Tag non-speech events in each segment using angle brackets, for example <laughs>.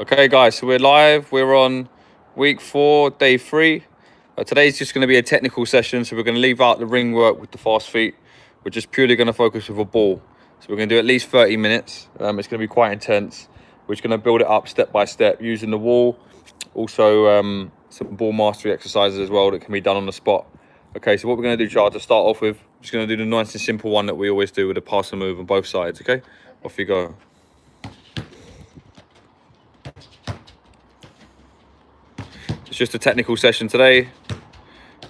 Okay, guys, so we're live. We're on week four, day three. Uh, today's just going to be a technical session, so we're going to leave out the ring work with the fast feet. We're just purely going to focus with a ball. So we're going to do at least 30 minutes. Um, it's going to be quite intense. We're just going to build it up step by step using the wall. Also, um, some ball mastery exercises as well that can be done on the spot. Okay, so what we're going to do, Charles, to start off with, just going to do the nice and simple one that we always do with a pass and move on both sides, okay? Off you go. It's just a technical session today.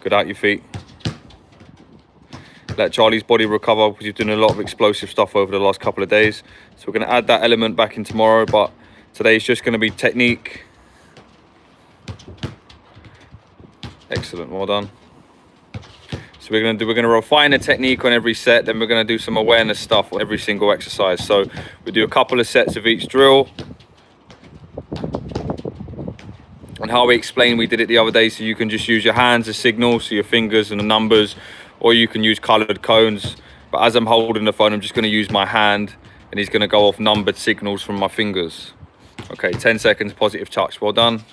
Get out your feet. Let Charlie's body recover because he's doing a lot of explosive stuff over the last couple of days. So we're going to add that element back in tomorrow, but today is just going to be technique. Excellent, well done. So we're going to do, we're going to refine the technique on every set, then we're going to do some awareness stuff on every single exercise. So we do a couple of sets of each drill. And how we explained we did it the other day so you can just use your hands as signals so your fingers and the numbers or you can use colored cones. But as i'm holding the phone i'm just going to use my hand and he's going to go off numbered signals from my fingers. Okay 10 seconds positive touch. Well done.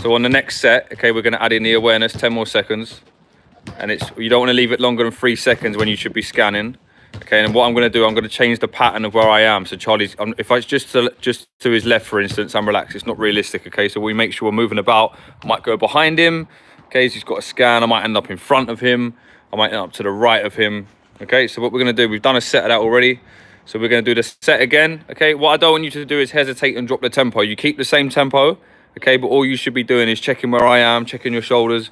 So on the next set okay we're going to add in the awareness 10 more seconds. And it's you don't want to leave it longer than three seconds when you should be scanning Okay, and what I'm going to do, I'm going to change the pattern of where I am. So Charlie's, um, if I just to, just to his left, for instance, I'm relaxed. It's not realistic. Okay, so we make sure we're moving about. I might go behind him. Okay, so he's got a scan. I might end up in front of him. I might end up to the right of him. Okay, so what we're going to do, we've done a set of that already. So we're going to do the set again. Okay, what I don't want you to do is hesitate and drop the tempo. You keep the same tempo. Okay, but all you should be doing is checking where I am, checking your shoulders,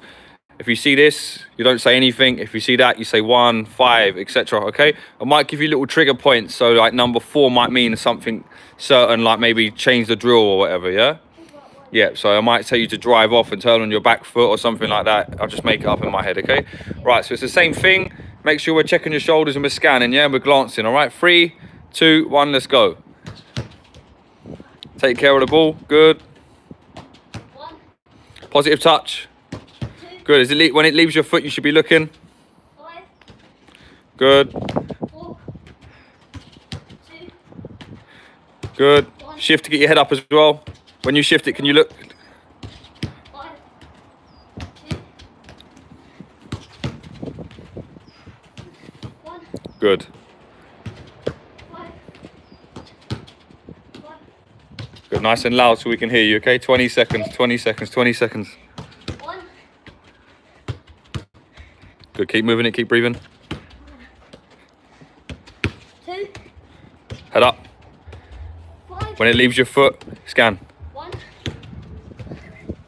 if you see this, you don't say anything. If you see that, you say one, five, etc. Okay, I might give you little trigger points. So like number four might mean something certain, like maybe change the drill or whatever. Yeah, yeah. So I might tell you to drive off and turn on your back foot or something like that. I'll just make it up in my head. Okay, right. So it's the same thing. Make sure we're checking your shoulders and we're scanning. Yeah, and we're glancing. All right, three, two, one. Let's go. Take care of the ball. Good. Positive touch. Good. Is it when it leaves your foot, you should be looking. Five. Good. Four, two, Good. One. Shift to get your head up as well. When you shift it, can you look? Five, two, one. Good. Good, nice and loud so we can hear you, okay? 20 seconds, 20 seconds, 20 seconds. Good, keep moving it, keep breathing. Two. Head up. Five. When it leaves your foot, scan. One.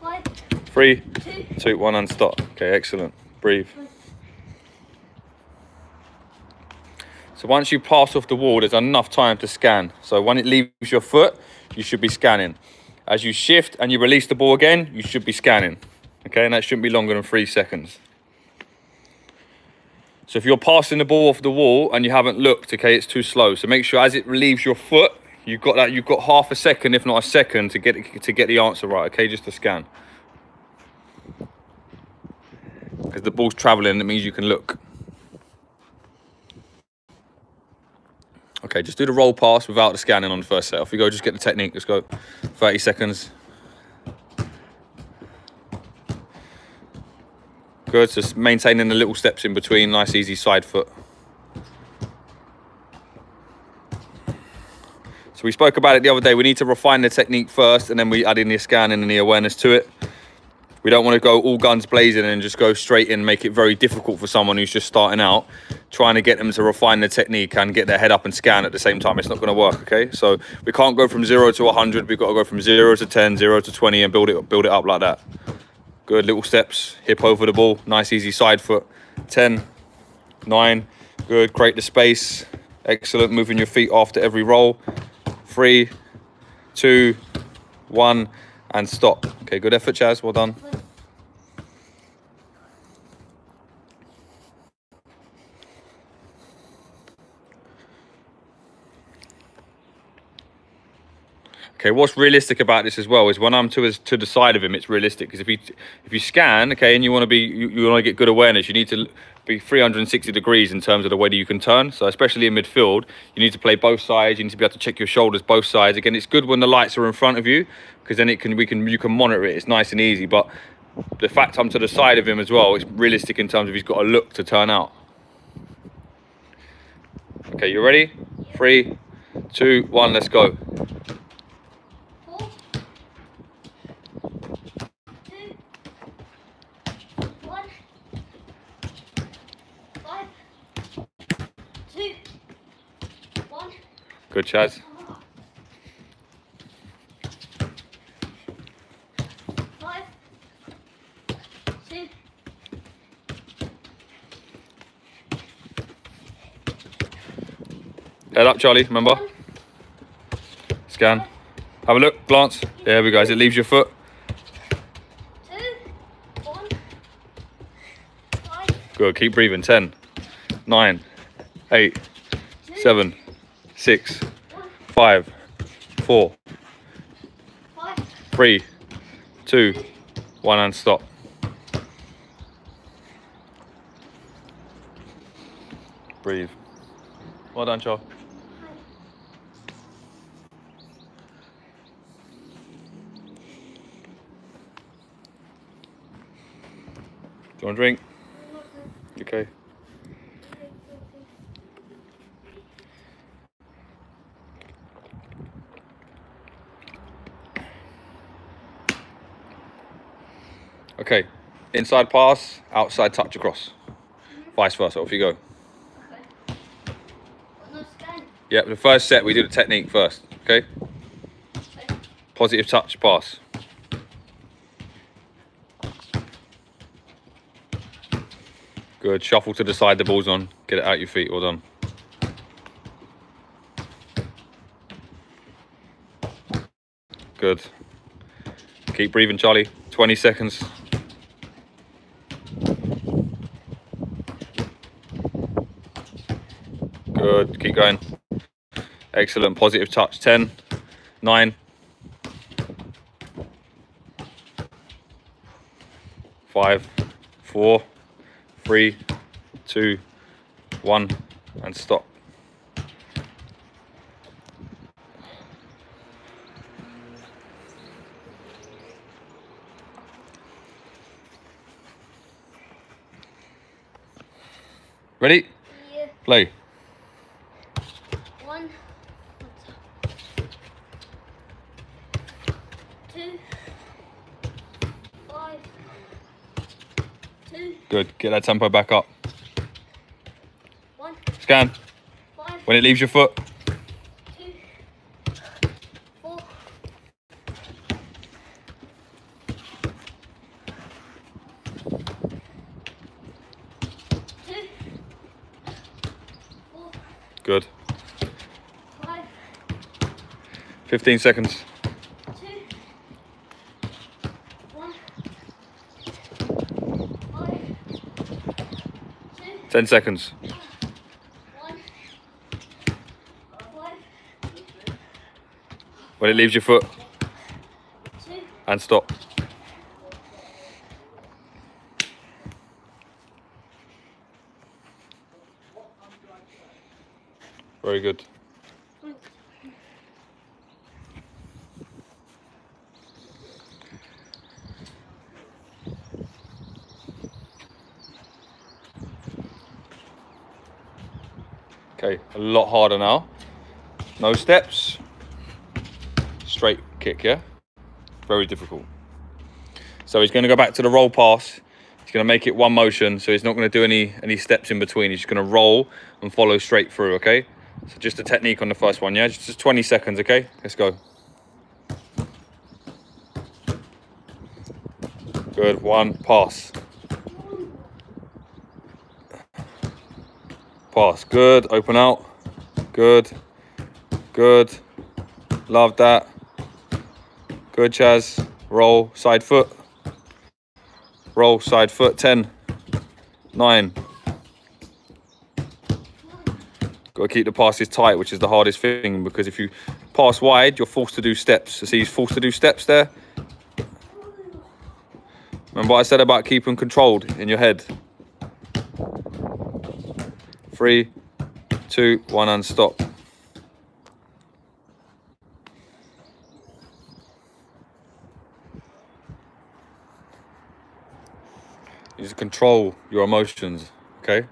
Five. Three, two, two one, and stop. Okay, excellent. Breathe. So once you pass off the wall, there's enough time to scan. So when it leaves your foot, you should be scanning. As you shift and you release the ball again, you should be scanning. Okay, and that shouldn't be longer than three seconds. So if you're passing the ball off the wall and you haven't looked, okay, it's too slow. So make sure as it relieves your foot, you've got that, you've got half a second, if not a second, to get to get the answer right, okay, just to scan. Because the ball's traveling, that means you can look. Okay, just do the roll pass without the scanning on the first set. Off you go, just get the technique, let's go. 30 seconds. Good, just maintaining the little steps in between, nice easy side foot. So we spoke about it the other day. We need to refine the technique first and then we add in the scanning and the awareness to it. We don't want to go all guns blazing and just go straight in, make it very difficult for someone who's just starting out, trying to get them to refine the technique and get their head up and scan at the same time. It's not going to work, okay? So we can't go from zero to 100. We've got to go from zero to 10, zero to 20 and build it, build it up like that. Good little steps, hip over the ball, nice easy side foot. 10, 9, good, create the space. Excellent, moving your feet after every roll. Three, two, one, and stop. Okay, good effort, Chaz, well done. Okay, what's realistic about this as well is when I'm to to the side of him, it's realistic because if you if you scan, okay, and you want to be you, you want to get good awareness, you need to be 360 degrees in terms of the way that you can turn. So especially in midfield, you need to play both sides. You need to be able to check your shoulders both sides. Again, it's good when the lights are in front of you because then it can we can you can monitor it. It's nice and easy. But the fact I'm to the side of him as well, it's realistic in terms of he's got a look to turn out. Okay, you ready? Three, two, one, let's go. Good, Chaz. Two, Head up, Charlie, remember? Scan. Have a look, glance. There we go. As it leaves your foot. two, Good. Keep breathing. 10, 9, 8, 7, 6, one, 5, 4, five, 3, 2, 1, and stop. Breathe. Well done, Charles. Do you want a drink? Okay. Okay. Inside pass, outside touch across. Vice versa. Off you go. Yeah, the first set we do the technique first. Okay. Okay. Positive touch pass. Good. Shuffle to the side the ball's on. Get it out your feet. Well done. Good. Keep breathing, Charlie. 20 seconds. Good. Keep going. Excellent. Positive touch. 10, 9, 5, 4, 3, 2, 1, and stop. Ready? Yeah. Play. One. Two. Good. Get that tempo back up. One. Scan. Five. When it leaves your foot. Two. Four. Two. Four. Good. Five. 15 seconds. Two. One. Five. Two. 10 seconds. When it leaves your foot. And stop. Very good. Okay, a harder now. No steps. Straight kick, yeah? Very difficult. So he's going to go back to the roll pass. He's going to make it one motion, so he's not going to do any any steps in between. He's just going to roll and follow straight through, okay? So just a technique on the first one, yeah? Just 20 seconds, okay? Let's go. Good, one, pass. Pass, good, open out. Good, good. Love that. Good, Chaz. Roll, side foot. Roll, side foot. 10, 9. Got to keep the passes tight, which is the hardest thing because if you pass wide, you're forced to do steps. So see, he's forced to do steps there. Remember what I said about keeping controlled in your head? Three, two, one, and stop. You to control your emotions, okay?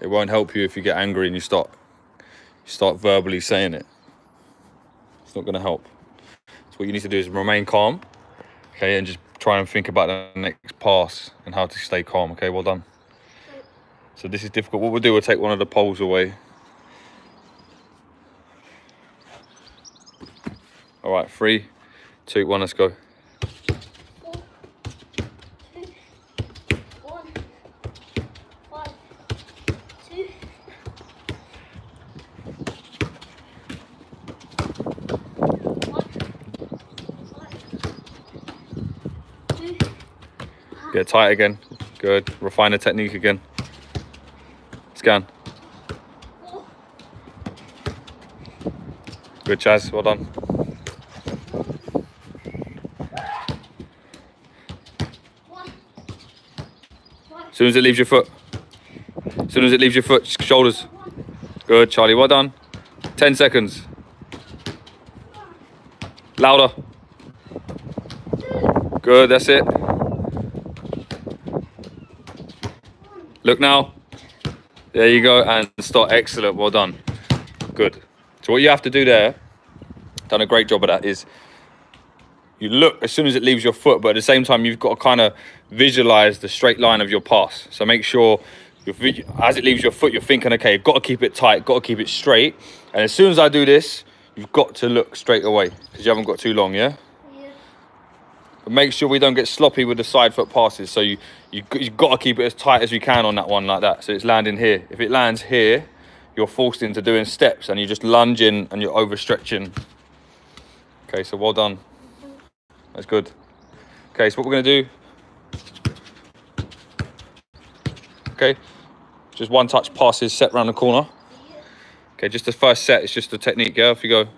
It won't help you if you get angry and you start you start verbally saying it. It's not going to help. So what you need to do is remain calm, okay, and just try and think about the next pass and how to stay calm. Okay, well done. So this is difficult. What we'll do, we'll take one of the poles away. All right, three, two, one, let's go. Get tight again. Good. Refine the technique again. Good, Chaz. Well done. As soon as it leaves your foot. As soon as it leaves your foot, shoulders. Good, Charlie. Well done. 10 seconds. Louder. Good, that's it. Look now. There you go. And start. Excellent. Well done. Good. So what you have to do there, done a great job of that, is you look as soon as it leaves your foot, but at the same time, you've got to kind of visualize the straight line of your pass. So make sure as it leaves your foot, you're thinking, okay, you've got to keep it tight, got to keep it straight. And as soon as I do this, you've got to look straight away because you haven't got too long, yeah? But make sure we don't get sloppy with the side foot passes. So you, you, you've got to keep it as tight as you can on that one like that. So it's landing here. If it lands here, you're forced into doing steps and you're just lunging and you're overstretching. Okay, so well done. That's good. Okay, so what we're gonna do. Okay, just one touch passes set round the corner. Okay, just the first set, it's just the technique, yeah? if you go.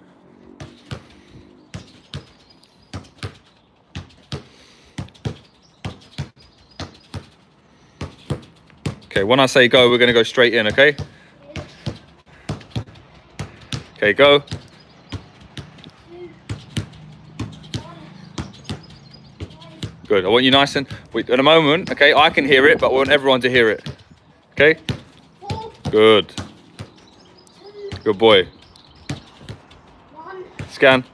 Okay, when I say go, we're gonna go straight in, okay? Okay, go. Good. I want you nice and wait, at a moment, okay, I can hear it, but I want everyone to hear it. Okay? Good. Good boy. Scan.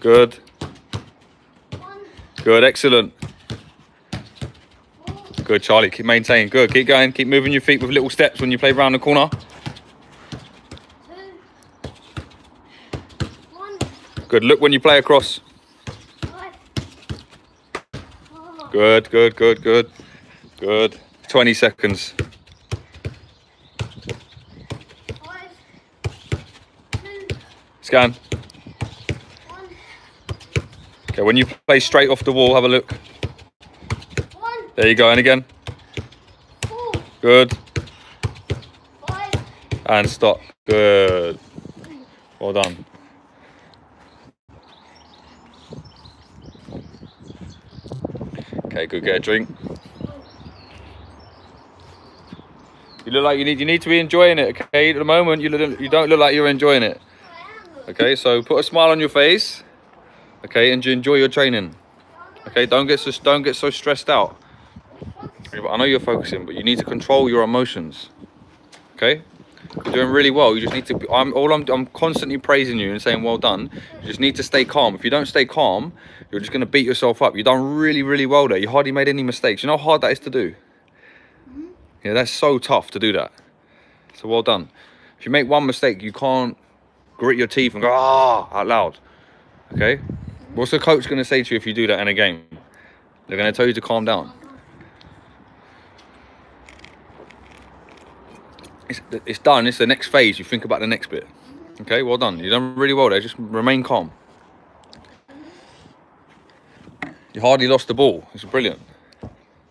Good. Good. Excellent. Good, Charlie. Keep maintaining. Good. Keep going. Keep moving your feet with little steps when you play round the corner. Good. Look when you play across. Good, good, good, good. Good. 20 seconds. two, Scan. Okay, when you play straight off the wall, have a look. one, There you go. And again. Good. five, And stop. Good. Well done. Okay, good. Get a drink. You look like you need you need to be enjoying it. Okay, at the moment you look, you don't look like you're enjoying it. Okay, so put a smile on your face. Okay, and you enjoy your training. Okay, don't get so don't get so stressed out. I know you're focusing, but you need to control your emotions. Okay, you're doing really well. You just need to. Be, I'm all. I'm. I'm constantly praising you and saying well done. You just need to stay calm. If you don't stay calm, you're just gonna beat yourself up. You've done really, really well there. You hardly made any mistakes. You know how hard that is to do. Yeah, that's so tough to do that. So well done. If you make one mistake, you can't grit your teeth and go ah out loud. Okay. What's the coach gonna say to you if you do that in a game? They're gonna tell you to calm down. It's, it's done. It's the next phase. You think about the next bit. Okay, well done. You've done really well there. Just remain calm. You hardly lost the ball. It's brilliant.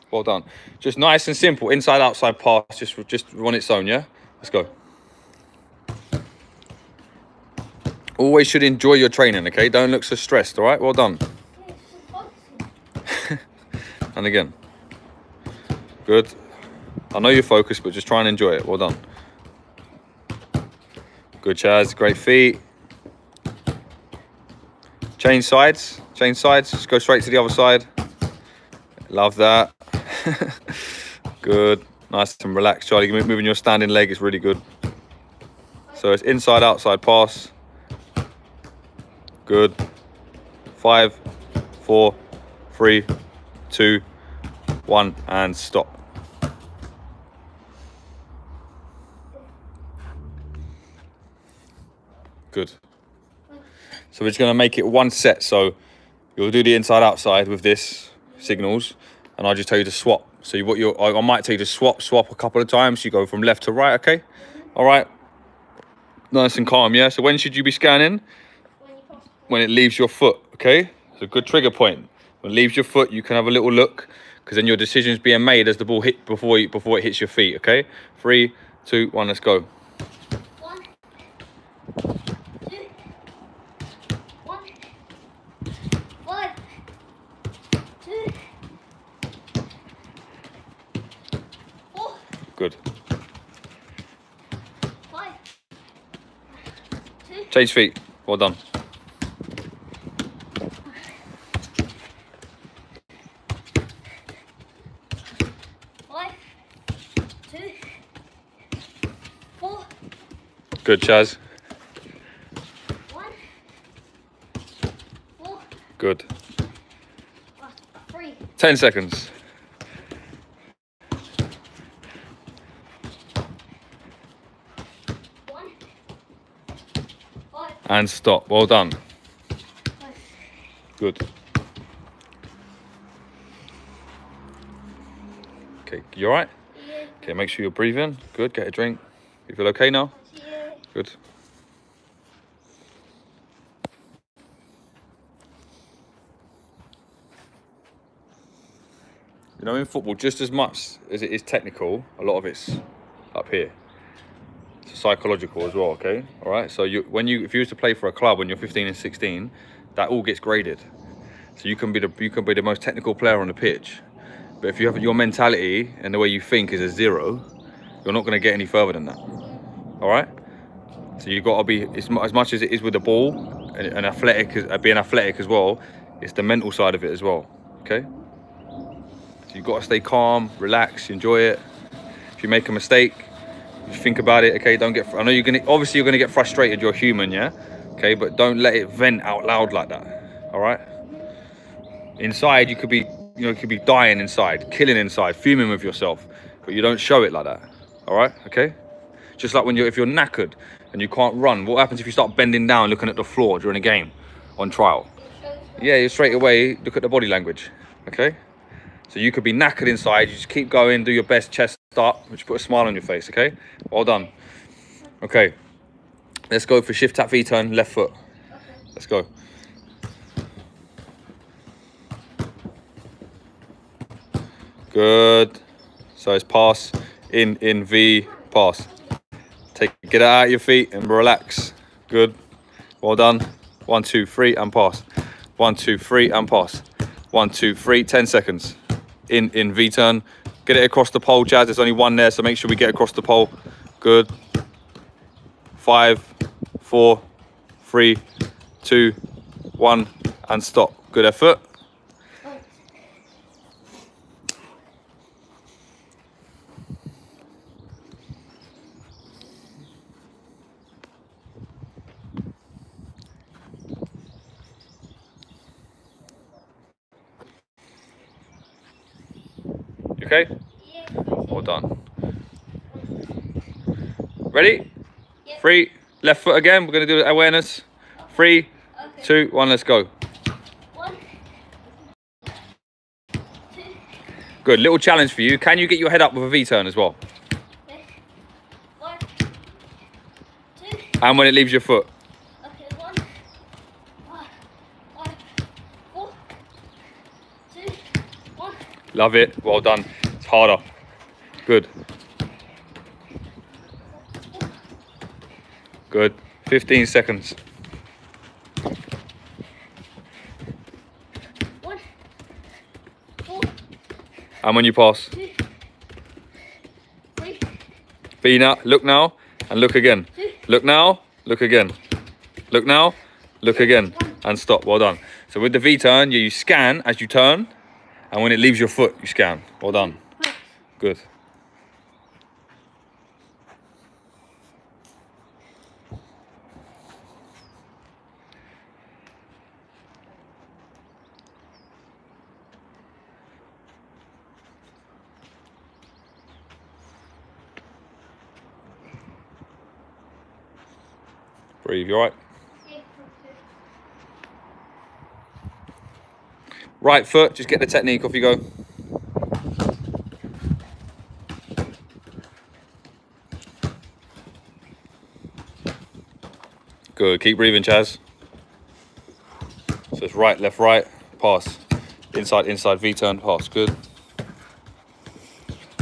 Well done. Just nice and simple. Inside, outside pass. Just, just on its own, yeah? Let's go. Always should enjoy your training, okay? Don't look so stressed, all right? Well done. <laughs> And again. Good. I know you're focused, but just try and enjoy it. Well done. Good, Chaz. Great feet. Change sides. Change sides. Just go straight to the other side. Love that. <laughs> good. Nice and relaxed, Charlie. Moving your standing leg is really good. So it's inside, outside pass. Good. Five, four, three, two, one, and stop. Good. So we're just gonna make it one set. So you'll do the inside outside with this signals, and I'll just tell you to swap. So you, what you I I might tell you to swap, swap a couple of times. You go from left to right, okay? All right. Nice and calm, yeah. So when should you be scanning? When it leaves your foot, okay? It's a good trigger point. When it leaves your foot, you can have a little look because then your decision's being made as the ball hit before you, before it hits your feet, okay? Three, two, one, let's go. One, two, one, five, two, four, Good. five, two, Change feet. Well done. five, two, four, Good, Chaz. one, four, Good. three, 10 seconds. one, And stop. Well done. five. Good. Okay, you all right? Yeah, Okay, make sure you're breathing. Good, get a drink. You feel okay now? Good. You know, in football, just as much as it is technical, a lot of it's up here. It's psychological as well. Okay, all right. So you, when you, if you was to play for a club when you're 15 and 16, that all gets graded. So you can be the, you can be the most technical player on the pitch, but if you have your mentality and the way you think is a zero, you're not going to get any further than that. All right. So you've got to be as much as it is with the ball and, and athletic, uh, being athletic as well. It's the mental side of it as well. Okay. So you got to stay calm, relax, enjoy it. If you make a mistake, think about it. Okay. Don't get. I know you're gonna. Obviously, you're gonna get frustrated. You're human. Yeah. Okay. But don't let it vent out loud like that. All right. Inside, you could be. You know, you could be dying inside, killing inside, fuming with yourself, but you don't show it like that. All right. Okay. Just like when you're if you're knackered and you can't run, what happens if you start bending down looking at the floor during a game on trial? Yeah, you straight away look at the body language. Okay? So you could be knackered inside, you just keep going, do your best chest up, which put a smile on your face, okay? Well done. Okay. Let's go for shift tap V turn, left foot. Let's go. Good. So it's pass, in, in, V, pass. Take, get it out of your feet and relax. Good. Well done. One, two, three, and pass. One, two, three, and pass. One, two, three, 10 seconds. In, in, V turn. Get it across the pole, Chaz. There's only one there, so make sure we get across the pole. Good. Five, four, three, two, one, and stop. Good effort. You okay? Yeah. Well done. Ready? Yep. Three, left foot again. We're going to do awareness. Three, Okay. two, one, let's go. One, two, Good. Little challenge for you. Can you get your head up with a V turn as well? okay. One, two, And when it leaves your foot. okay. One, five, five, four, two, one. Love it. Well done. Harder. Good. Good. 15 seconds. One, four, And when you pass. two, three, Be now. Look now. And look again. two, Look now. Look again. Look now. Look again. And stop. Well done. So with the V turn, you, you scan as you turn. And when it leaves your foot, you scan. Well done. Good. Breathe, you alright? Right foot, just get the technique, off you go. Good, keep breathing, Chaz. So it's right, left, right, pass. Inside, inside, V turn, pass, good.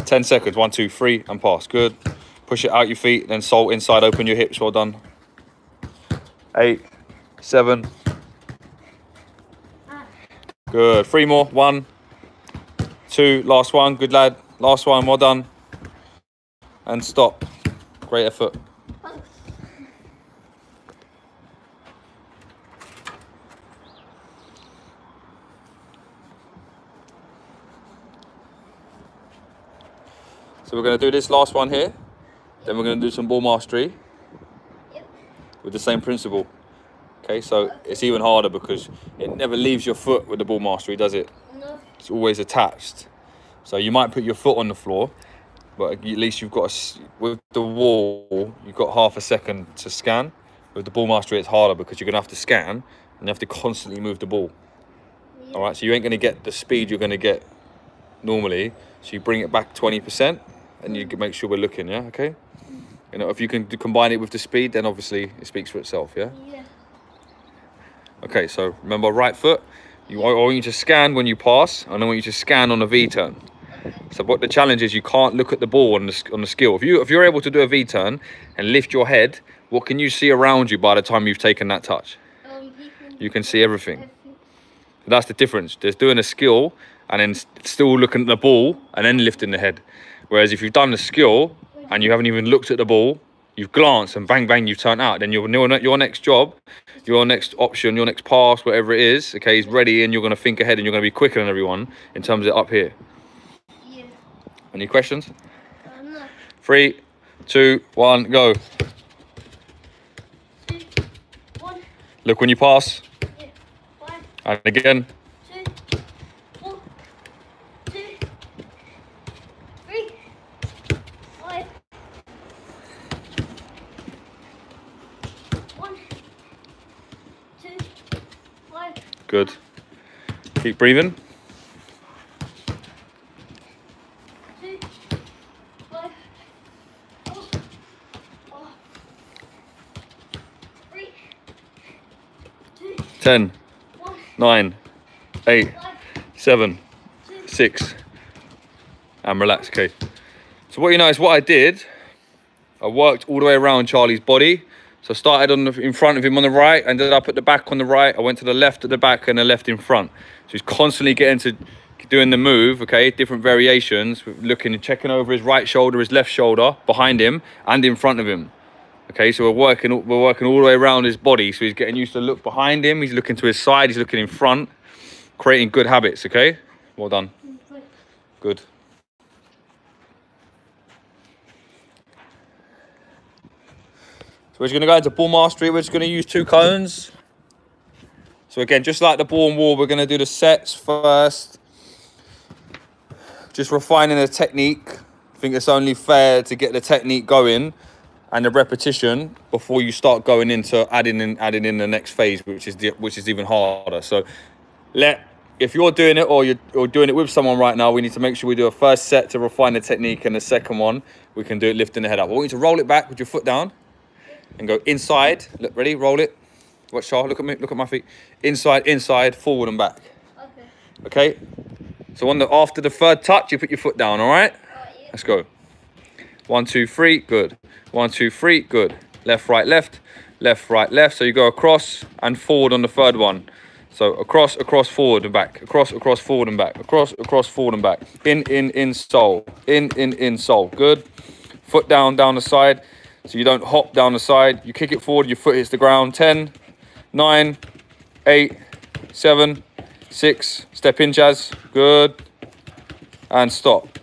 10 seconds, one, two, three, and pass, good. Push it out your feet, then sole inside, open your hips, well done. Eight, seven, Good. Three more. One, two. Last one. Good lad. Last one. Well done. And stop. Great effort. So we're going to do this last one here. Then we're going to do some ball mastery with the same principle. Okay, so it's even harder because it never leaves your foot with the ball mastery, does it? No. It's always attached. So you might put your foot on the floor, but at least you've got a with the wall, you've got half a second to scan. With the ball mastery, it's harder because you're gonna have to scan and you have to constantly move the ball. Yeah. All right, so you ain't gonna get the speed you're gonna get normally. So you bring it back 20% and you can make sure we're looking, yeah, okay? You know, if you can combine it with the speed, then obviously it speaks for itself, yeah? Yeah. Okay, so remember right foot. You I want you to scan when you pass, and I want you to scan on a V turn. So what the challenge is, you can't look at the ball on the on the skill. If you if you're able to do a V turn and lift your head, what can you see around you by the time you've taken that touch? Um, you can You can see everything. everything. That's the difference. There's doing a skill and then still looking at the ball and then lifting the head. Whereas if you've done the skill and you haven't even looked at the ball, you've glanced and bang bang you've turned out. Then your your, your next job, your next option, your next pass, whatever it is, okay, is ready and you're going to think ahead and you're going to be quicker than everyone in terms of up here. Yeah. Any questions? Um, no. Three, two, one, go. Two, one, Look when you pass. yeah. And again. two, four, two, three, five, one, two, five, Good. Keep breathing. Ten, nine, eight, seven, six, and relax. Okay. So what you know is what I did. I worked all the way around Charlie's body. So I started on the, in front of him on the right, ended up at the back on the right. I went to the left at the back and the left in front. So he's constantly getting to doing the move. Okay, different variations, looking and checking over his right shoulder, his left shoulder, behind him, and in front of him. Okay, so we're working we're working all the way around his body. So he's getting used to look behind him. He's looking to his side. He's looking in front, creating good habits. Okay, well done. Good. So we're just going to go into ball mastery. We're just going to use two cones. So again, just like the ball and wall, we're going to do the sets first. Just refining the technique. I think it's only fair to get the technique going and the repetition before you start going into adding in adding in the next phase, which is the, which is even harder. So let if you're doing it or you're, or doing it with someone right now, we need to make sure we do a first set to refine the technique, and the second one we can do it lifting the head up. I want you to roll it back with your foot down and go inside. Look, ready? Roll it. Watch, Charles. Look at me. Look at my feet. Inside, inside, forward and back. Okay. Okay. So on the after the third touch, you put your foot down, all right? Yeah. Let's go. One, two, three, good. One, two, three, good. Left, right, left, left, right, left. So you go across and forward on the third one. So across, across, forward and back. Across, across, forward and back. Across, across, forward and back. In, in, in, sole. In, in, in, sole. Good. Foot down, down the side. So you don't hop down the side. You kick it forward, your foot hits the ground. 10, 9, 8, 7, 6. Step in, Chaz. Good. And stop.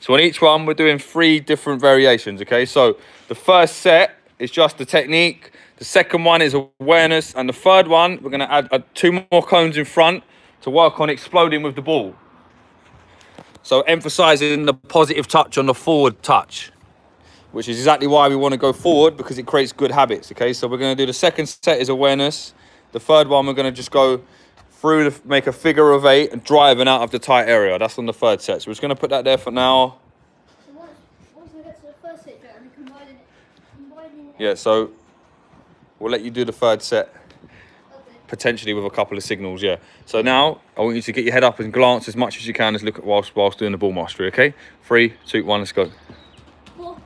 So on each one, we're doing three different variations, okay? So the first set is just the technique. The second one is awareness. And the third one, we're gonna add uh, two more cones in front to work on exploding with the ball. So emphasizing the positive touch on the forward touch, which is exactly why we wanna go forward because it creates good habits, okay? So we're gonna do the second set is awareness. The third one, we're gonna just go through to make a figure of eight and driving out of the tight area. That's on the third set. So we're just going to put that there for now. To the. Yeah, so we'll let you do the third set potentially with a couple of signals. Yeah. So now I want you to get your head up and glance as much as you can as look at whilst whilst doing the ball mastery. Okay. Three, two, one. Let's go. Four,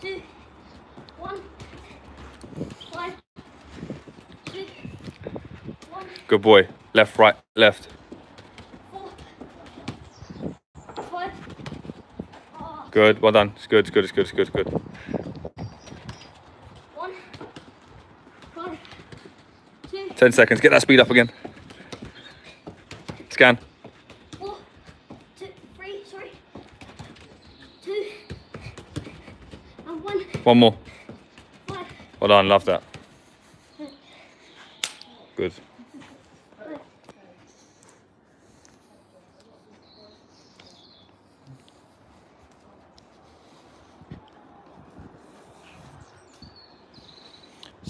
two, one, five, two, one, Good boy. Left, right, left. Good. Well done. It's good. It's good. It's good. It's good. It's good. one, five, two, Ten seconds. Get that speed up again. Scan. four, two, three, sorry, two, and one, One more. five. Well done. Love that. Good.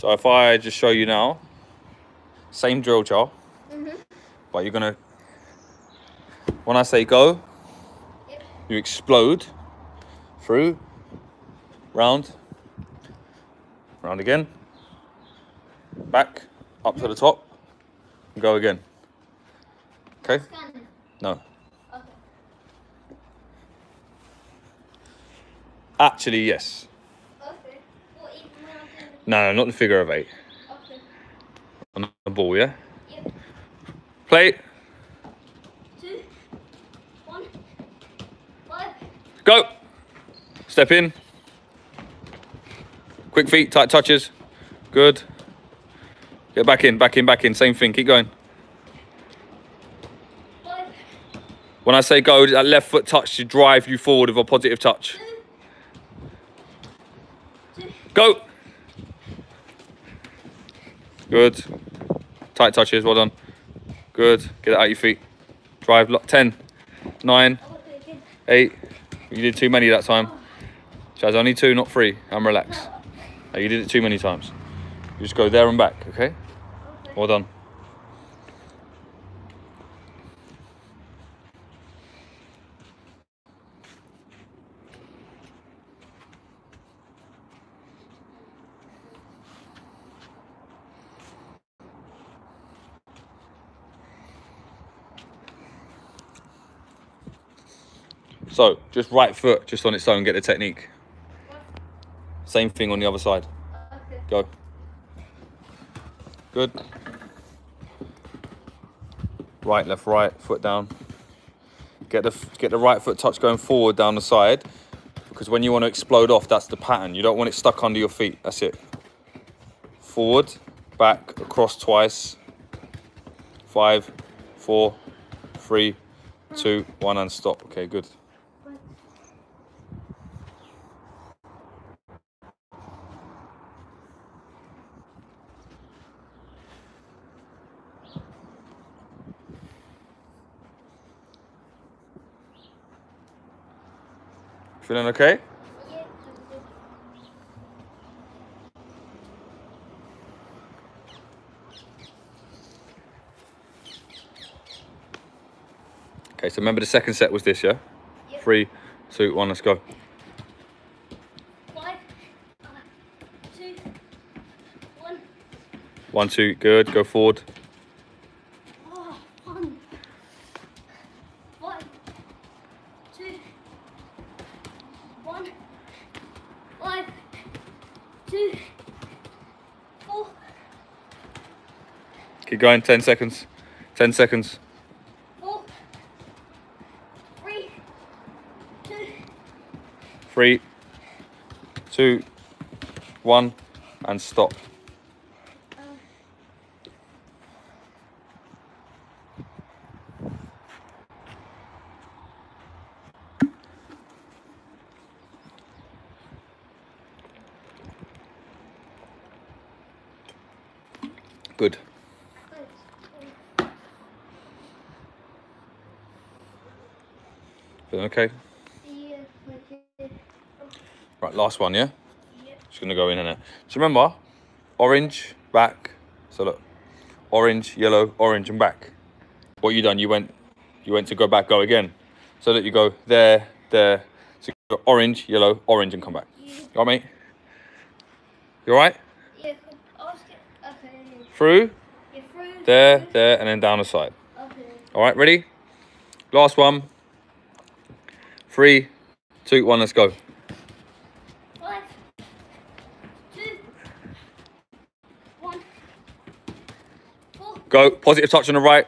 So if I just show you now, same drill, Charles, Mhm. but you're gonna, when I say go, Yep. you explode through, round, round again, back, up to the top, and go again. Okay? No. Okay. Actually, yes. Okay. Well, even when I'm doing No, no, not the figure of eight. Okay. On the ball, yeah? Yep. Play, Two, one, five, go. Step in. Quick feet, tight touches. Good. Get back in, back in, back in. Same thing, keep going. five, When I say go, that left foot touch to drive you forward with a positive touch. two, two, Go. Good. Tight touches, well done. Good. Get it out your feet. Drive. lo- 10, 9, 8. You did too many that time. Chaz, only two, not three. And relax. No, you did it too many times. You just go there and back? Okay. Well done. So, just right foot, just on its own, get the technique. Same thing on the other side. Go. Good. Right, left, right, foot down. Get the get the right foot touch going forward down the side, because when you want to explode off, that's the pattern. You don't want it stuck under your feet. That's it. Forward, back, across twice. Five, four, three, two, one, and stop. Okay, good. Feeling okay? Yeah. Okay, so remember the second set was this, yeah? Yep. Three, two, one, let's go. Five, uh, two, one. One, two, good, go forward. Oh, one. One, five, two, four, Going. 10 seconds. 10 seconds. four, three, two, Three, two, one, and stop. uh, Good. six, Feeling okay? Right, last one, yeah? Yep. Just gonna go in and So remember, orange, back. So look, orange, yellow, orange, and back. What you done? You went, you went to go back, go again. So that you go there, there. So orange, yellow, orange, and come back. Yeah, You all right, mate? You all right? yeah. Okay. Through, Yeah, through. there, there, and then down the side. Okay. All right, ready? Last one. Three, two, one, let's go. Five, two, one, four, Go. Positive touch on the right.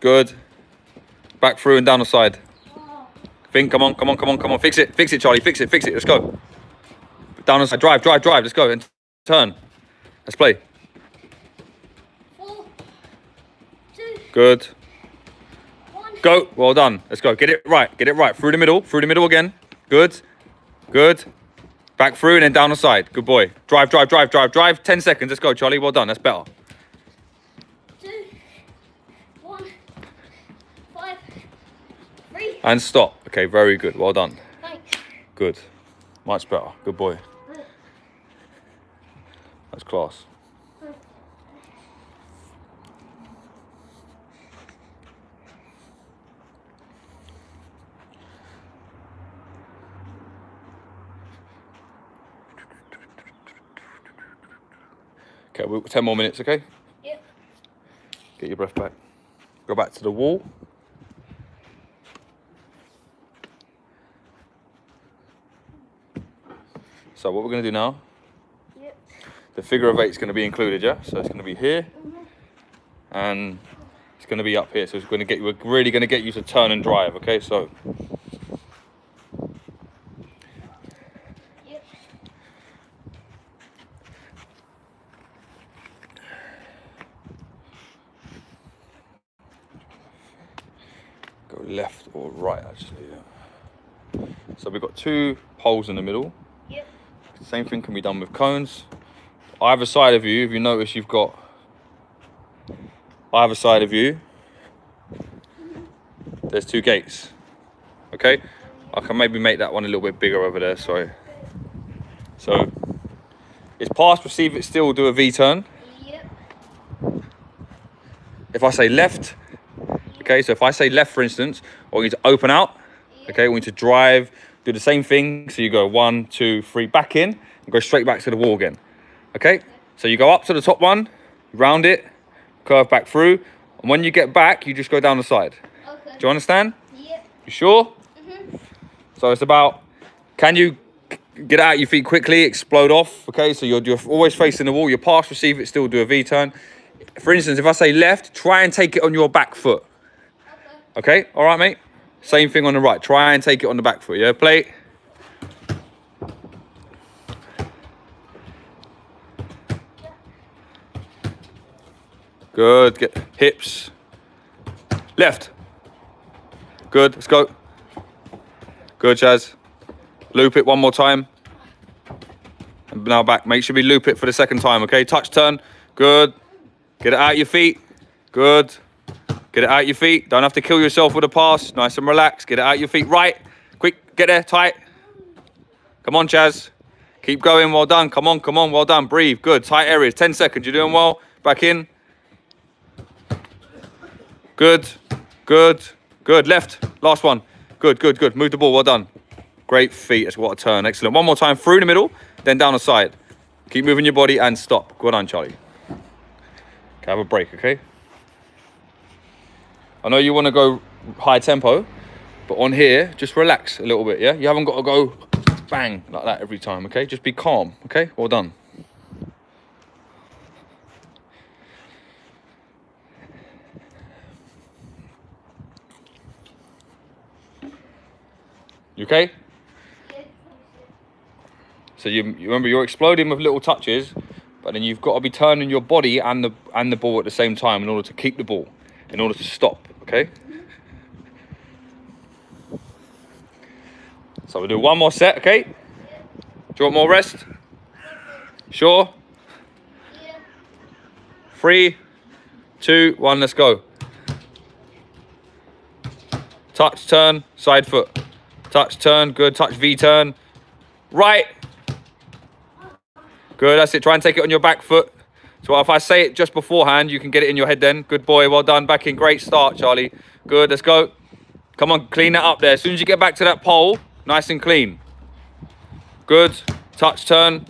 Good. Back through and down the side. Think, come on, come on, come on, come on. Fix it, fix it, Charlie. Fix it, fix it. Let's go. Down the side. Drive, drive, drive. Let's go. And turn. Let's play. four, two, Good. Go. Well done. Let's go. Get it right. Get it right. Through the middle. Through the middle again. Good. Good. Back through and then down the side. Good boy. Drive, drive, drive, drive, drive. 10 seconds. Let's go, Charlie. Well done. That's better. two, one, five, three. And stop. Okay, very good. Well done. Thanks. Good. Much better. Good boy. That's class. Okay, we 10 more minutes, okay? Yep. Get your breath back. Go back to the wall. So what we're going to do now, Yep. the figure of eight is going to be included, yeah? So it's going to be here, mm-hmm. and it's going to be up here. So it's going to get you, we're really going to get you to turn and drive, okay? So Yep. go left or right, actually, yeah. So we've got two poles in the middle. Yep. Same thing can be done with cones. Either side of you, if you notice, you've got either side of you. There's two gates. Okay, I can maybe make that one a little bit bigger over there. Sorry. So it's pass, receive it, still do a V turn. Yep. If I say left, okay. So if I say left, for instance, I want you to open out. Okay, I want you to drive, do the same thing. So you go one, two, three, back in, and go straight back to the wall again. Okay, so you go up to the top one, round it, curve back through, and when you get back, you just go down the side. Okay. Do you understand? Yep. You sure? Mhm. So it's about can you get out your feet quickly, explode off. Okay, so you're, you're always facing the wall. Your pass, receive it, still do a V turn. For instance, if I say left, try and take it on your back foot. Okay. Okay, all right, mate. Same thing on the right. Try and take it on the back foot. Yeah, play. Good. Get hips. Left. Good. Let's go. Good, Chaz. Loop it one more time. And now back. Make sure we loop it for the second time. Okay. Touch turn. Good. Get it out your feet. Good. Get it out your feet. Don't have to kill yourself with a pass. Nice and relaxed. Get it out your feet. Right. Quick. Get there. Tight. Come on, Chaz. Keep going. Well done. Come on. Come on. Well done. Breathe. Good. Tight areas. 10 seconds. You're doing well. Back in. Good. Good. Good. Left. Last one. Good. Good. Good. Move the ball. Well done. Great feet. That's what a turn. Excellent. One more time. Through the middle. Then down the side. Keep moving your body and stop. Well on, Charlie. Okay, have a break, okay? I know you want to go high tempo, But on here, just relax a little bit, yeah? You haven't got to go bang like that every time, okay? Just be calm, okay? Well done. You okay? So you, you remember you're exploding with little touches, but then you've got to be turning your body and the and the ball at the same time in order to keep the ball, in order to stop. Okay. So we'll do one more set. Okay. Do you want more rest? Sure. Three, two, one. Let's go. Touch, turn, side foot. Touch, turn, good. Touch, V turn. Right. Good, that's it. Try and take it on your back foot. So if I say it just beforehand, you can get it in your head then. Good boy, well done. Back in, great start, Charlie. Good, let's go. Come on, clean that up there. As soon as you get back to that pole, nice and clean. Good, touch, turn.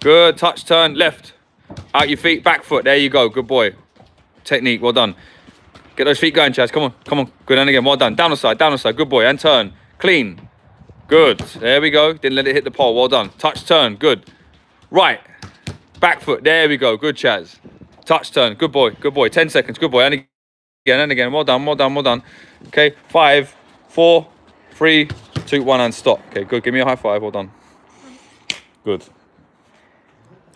Good, touch, turn, left. Out your feet, back foot. There you go, good boy. Technique, well done. Get those feet going, Chaz. Come on, come on. Good, and again, well done. Down the side, down the side. Good boy, and turn. Clean. Good. There we go. Didn't let it hit the pole. Well done. Touch, turn. Good. Right. Back foot. There we go. Good, Chaz. Touch, turn. Good boy. Good boy. 10 seconds. Good boy. And again, and again. Well done. Well done. Well done. Okay. Five, four, three, two, one, and stop. Okay, good. Give me a high five. Well done. Good.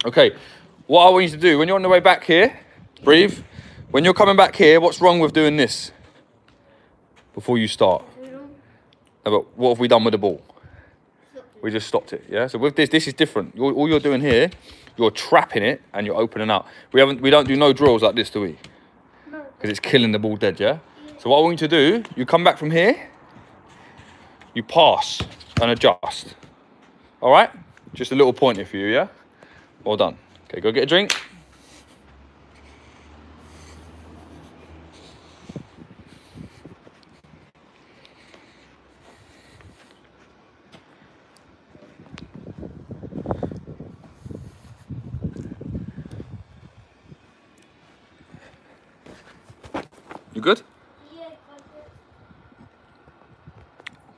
Okay. What I want you to do when you're on the way back here, breathe. When you're coming back here, what's wrong with doing this before you start? But what have we done with the ball? We just stopped it, yeah? So with this, this is different. All you're doing here, you're trapping it and you're opening up. We haven't, we don't do no drills like this, do we? No. Because it's killing the ball dead, yeah? So what I want you to do, you come back from here, you pass and adjust. All right? Just a little pointer for you, yeah? Well done. Okay, go get a drink. You good? Yeah.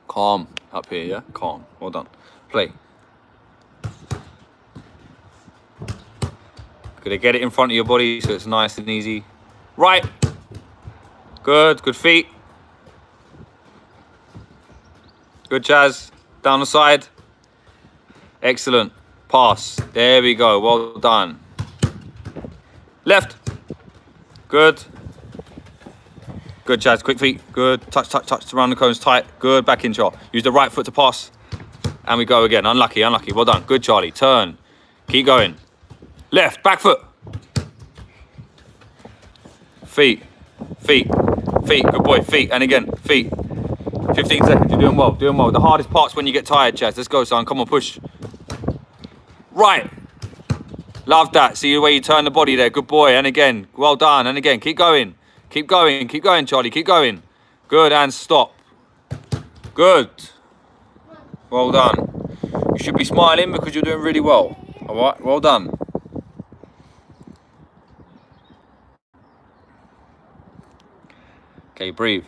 Calm up here, yeah? Calm. Well done. Play. Gonna get it in front of your body so it's nice and easy. Right. Good. Good feet. Good, Chaz. Down the side. Excellent. Pass. There we go. Well done. Left. Good. Good, Chaz. Quick feet. Good. Touch, touch, touch. Around the cones tight. Good. Back in shot. Use the right foot to pass. And we go again. Unlucky, unlucky. Well done. Good, Charlie. Turn. Keep going. Left. Back foot. Feet. Feet. Feet. Good boy. Feet. And again. Feet. 15 seconds. You're doing well. Doing well. The hardest part's when you get tired, Chaz. Let's go, son. Come on, push. Right. Love that. See the way you turn the body there. Good boy. And again. Well done. And again. Keep going. Keep going. Keep going, Charlie. Keep going. Good. And stop. Good. Well done. You should be smiling because you're doing really well. All right. Well done. Okay, breathe.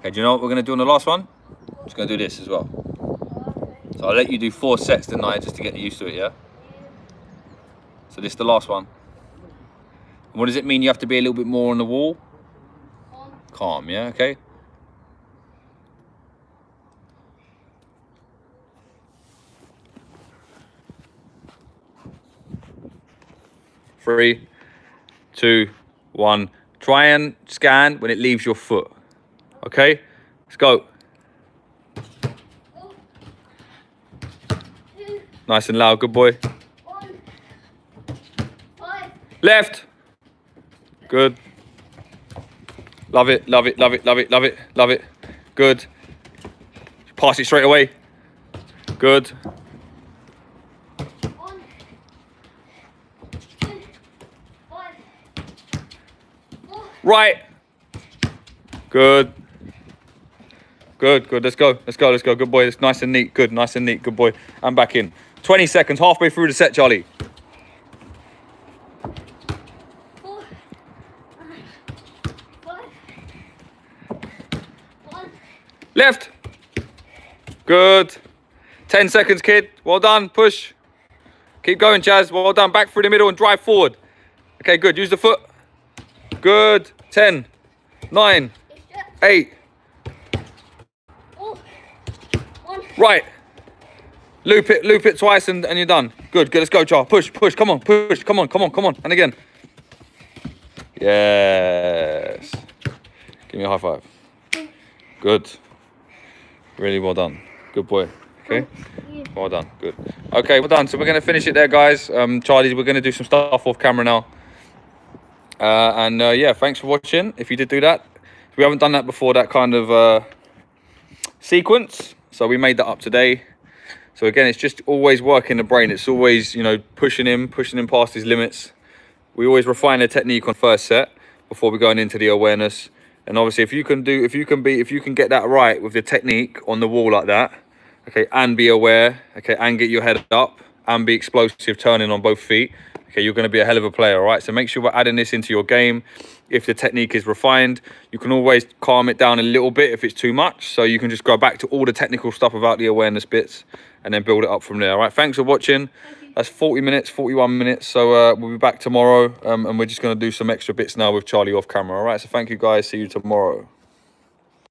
Okay, do you know what we're going to do on the last one? I'm just going to do this as well. So I'll let you do four sets tonight just to get used to it, yeah? So this is the last one. What does it mean you have to be a little bit more on the wall? On. Calm, yeah, okay? Three, two, one. Try and scan when it leaves your foot. Okay? Let's go. Nice and loud, good boy. Left. Good. Love it, love it, love it, love it, love it, love it. Good. Pass it straight away. Good. Right. Good. Good, good. Let's go. Let's go. Let's go. Good boy. It's nice and neat. Good. Nice and neat. Good boy. And back in. 20 seconds. Halfway through the set, Charlie. Four. Left. Good. 10 seconds, kid. Well done. Push. Keep going, Chaz. Well done. Back through the middle and drive forward. Okay, good. Use the foot. Good. 10, 9, 8. oh, one. Right. Loop it, loop it twice and, and you're done. Good, good. Let's go, Char. Push, push. Come on, push. Come on, come on, come on. And again. Yes. Give me a high five. Good. Really well done. Good boy. Okay. Well done. Good. Okay, well done. So we're going to finish it there, guys. Um, Charlie, we're going to do some stuff off camera now. Uh, and uh, yeah, thanks for watching. If you did do that, we haven't done that before, that kind of uh, sequence. So we made that up today. So again, it's just always working the brain. It's always, you know, pushing him, pushing him past his limits. We always refine the technique on first set before we're going into the awareness. And obviously, if you can do, if you can be, if you can get that right with the technique on the wall like that, okay, and be aware, okay, and get your head up, and be explosive, turning on both feet, okay, you're going to be a hell of a player, all right? So make sure we're adding this into your game. If the technique is refined, you can always calm it down a little bit if it's too much. So you can just go back to all the technical stuff about the awareness bits, and then build it up from there. All right, thanks for watching. That's 40 minutes, 41 minutes. So uh, we'll be back tomorrow, um, and we're just going to do some extra bits now with Charlie off camera. All right, so thank you guys. See you tomorrow.